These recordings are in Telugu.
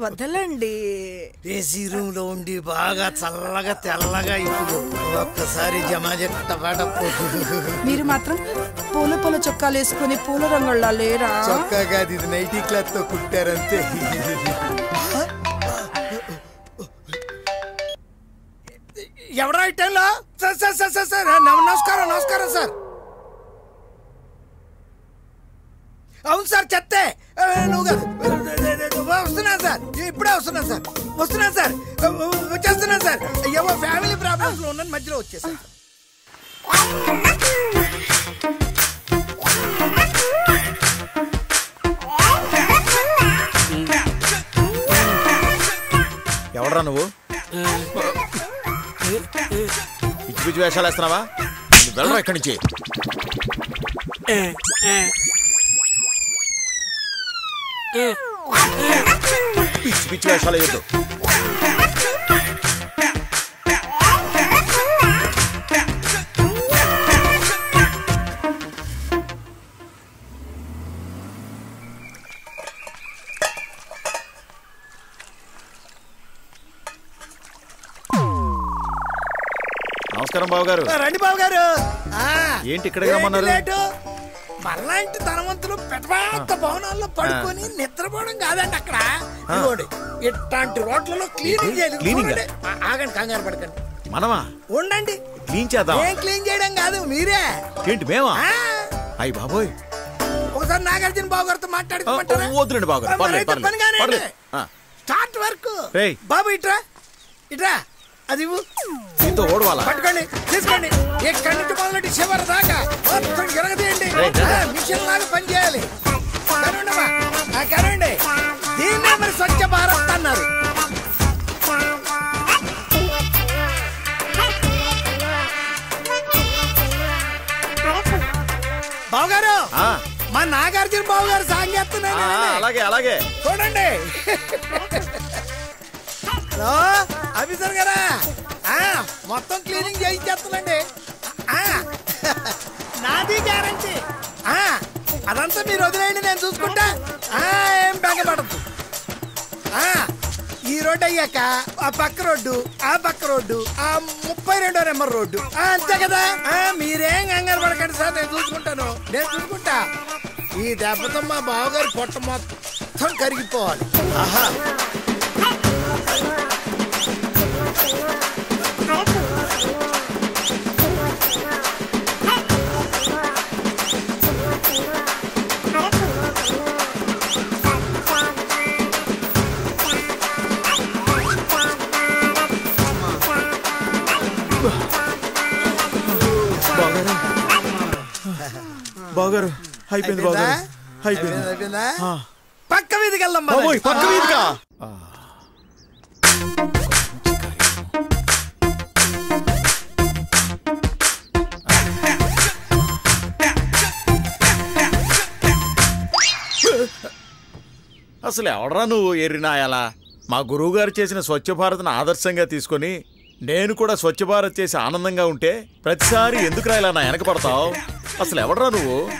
వదలండి. ఏసీ రూమ్లో ఉండి బాగా చల్లగా తెల్లగా ఇప్పుడు ఒక్కసారి జమాజెట్ట పడపో మీరు మాత్రం పూల పూల చొక్కాలు వేసుకుని పూల రంగుళ్ళ లేరా? చొక్కా కాదు ఇది నైటీ క్లాత్తో కుట్టారంతే. ఎవరా ఈ టైంలో? Sir sir sir sir sir నమ- నమస్కారం నమస్కారం సార్. అవును సార్ చెత్తే. నువ్వు వస్తున్నాను సార్. ఇప్పుడే వస్తున్నాను సార్. వస్తున్నాను సార్. వచ్చేస్తున్నాను సార్. ఏమో ఫ్యామిలీ ప్రాబ్లమ్స్లో ఉన్నాను మధ్యలో వచ్చేసాను. ఎవడరా నువ్వు? పిచ్చి పిచ్చి వేషాలు వేస్తున్నావా? నువ్వు వెళ్ళరా ఇక్కడి నుంచి. పిచ్చి పిచ్చి వేషాలు వేయద్దు. నమస్కారం బాబు గారు రండి బాబు గారు ఆ, ఏంటి ఇక్కడికి రమ్మన్నారు? మళ్ళాంటి ధనవంతులు పెద్ద భవనాల్లో పడుకొని నిద్రపోవడం కాదండి అక్కడ. ఇదిగోండి ఇట్లాంటి రోడ్లలో క్లీనింగ్ చేయాలి. క్లీనింగా? ఆగండి కంగారు పడకండి. మనమా? ఉండండి. క్లీన్ చేద్దాం ఏం క్లీన్ చేయడం కాదు మీరే. ఏంటి మేమా? అయ్యి బాబోయ్. ఒకసారి నాగార్జున బాబు గారితో వద్దులేండి బాబు గారు. పర్లేదు పర్లేదు స్టార్ట్ వర్క్. బాబు ఇట్రా. ఇట్రా. అది దీంతో ఓడవాలా? పట్టుకోండి తీసుకోండి. ఎక్కడి నుంచి మొదలెట్టి చివరి దాకా మొత్తం ఎరగదీయండి. మిషన్ లాగా పనిచేయాలి. కనండి. దీన్నే మరి స్వచ్ఛ భారత్ అన్నారు. బావగారు మా నాగార్జున బాబు గారు ఆ, సాంగేస్తున్నాను ఆ, అలాగే అలాగే. చూడండి. హలో ఆఫీసర్ గారా? ఆ, మొత్తం క్లీనింగ్ చేయించేస్తానండి. ఆ, నాది గ్యారంటీ ఆ, అదంతా మీరు వదిలేయండి నేను చూసుకుంటా. ఏం బెంగపడద్దు. ఆ, ఈ రోడ్డు అయ్యాక ఆ పక్క రోడ్డు ఆ పక్క రోడ్డు ఆ ముప్పై రెండో నెంబర్ రోడ్డు. అంతే కదా? మీరేం కంగారు పడకండి సార్ నేను చూసుకుంటాను. నేను చూసుకుంటా. ఈ దెబ్బతో మా బావగారు పొట్ట మొత్తం కరిగిపోవాలి. ఆహా. బాగారు. అయిపోయింది బాగారు. అయిపోయింది. అయిపోయిందా ఆ. పక్క వీధికి వెళ్దాం. బాబోయ్ పక్క వీధికా? అసలు ఎవడరా నువ్వు ఎర్రినాయాలా? మా గురువు గారు చేసిన స్వచ్ఛ భారత్ను ఆదర్శంగా తీసుకొని నేను కూడా స్వచ్ఛ భారత్ చేసి ఆనందంగా ఉంటే ప్రతిసారి ఎందుకురా ఇలా నా వెనక పడతావు? అసలు ఎవడరా నువ్వు?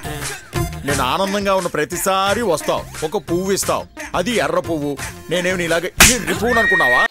నేను ఆనందంగా ఉన్న ప్రతిసారి వస్తావు ఒక పువ్వు ఇస్తావు అది ఎర్ర పువ్వు. నేనేమి ఇలాగే ఎర్రి అనుకున్నావా?